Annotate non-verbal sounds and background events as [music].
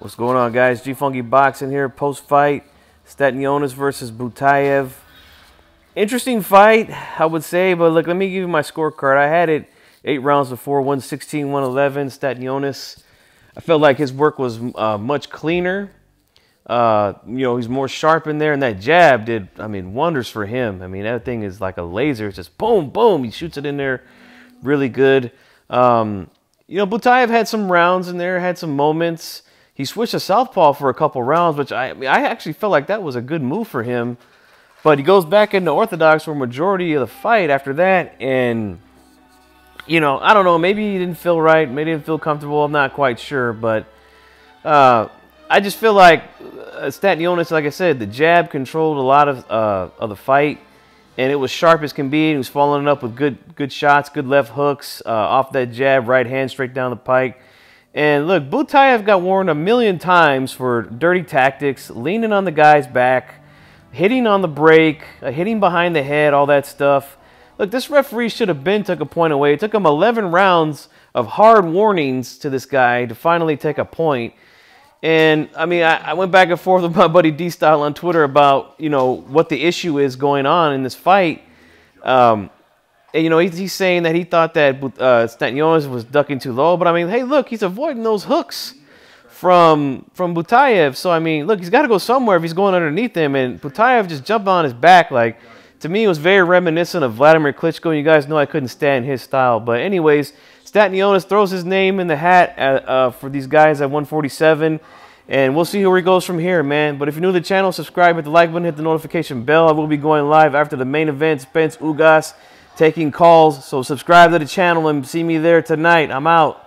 What's going on, guys? G Funky Boxing here, post fight. Stanionis versus Butaev. Interesting fight, I would say, but look, let me give you my scorecard. I had it eight rounds before, 116, 111. Stanionis, I felt like his work was uh, much cleaner. Uh, you know, he's more sharp in there, and that jab did, I mean, wonders for him. I mean, that thing is like a laser. It's just boom, boom. He shoots it in there really good. Um, you know, Butaev had some rounds in there, had some moments. He switched to southpaw for a couple rounds, which I, I, mean, I actually felt like that was a good move for him. But he goes back into orthodox for a majority of the fight after that, and you know, I don't know. Maybe he didn't feel right. Maybe he didn't feel comfortable. I'm not quite sure, but uh, I just feel like uh, Stanionis, like I said, the jab controlled a lot of uh, of the fight, and it was sharp as can be. He was following up with good good shots, good left hooks uh, off that jab, right hand straight down the pike. And look, Butaev got warned a million times for dirty tactics, leaning on the guy's back, hitting on the break, uh, hitting behind the head, all that stuff. Look, this referee should have been took a point away. It took him 11 rounds of hard warnings to this guy to finally take a point. And I mean, I, I went back and forth [laughs] with my buddy D Style on Twitter about you know what the issue is going on in this fight. Um, you know, he's, he's, saying that he thought that uh, was ducking too low. But I mean, hey, look, he's avoiding those hooks from from Butaev. So I mean, look, he's got to go somewhere if he's going underneath him. And Butaev just jumped on his back. Like to me, it was very reminiscent of Vladimir Klitschko. You guys know I couldn't stand his style. But anyways, Stanionis throws his name in the hat at, uh, for these guys at 147. And we'll see where he goes from here, man. But if you're new to the channel, subscribe, hit the like button, hit the notification bell. I will be going live after the main event, Spence Ugas taking calls. So subscribe to the channel and see me there tonight. I'm out.